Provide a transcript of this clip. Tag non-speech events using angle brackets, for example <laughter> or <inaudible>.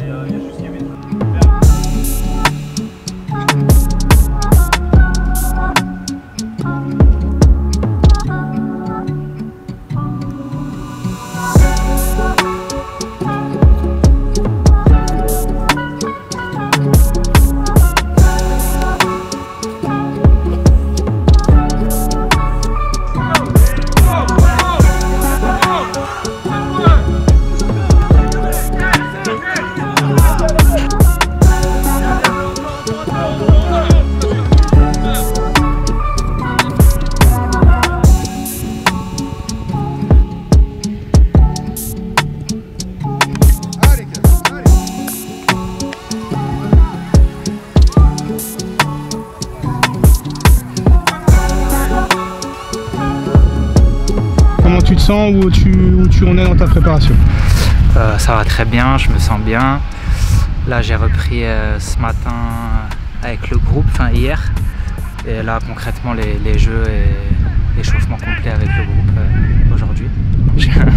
Yeah, yeah. Comment tu te sens où tu, en es dans ta préparation euh, Ça va très bien, je me sens bien. Là j'ai repris euh, ce matin avec le groupe, enfin hier. Et là concrètement les, jeux et échauffement complet avec le groupe euh, aujourd'hui. <laughs>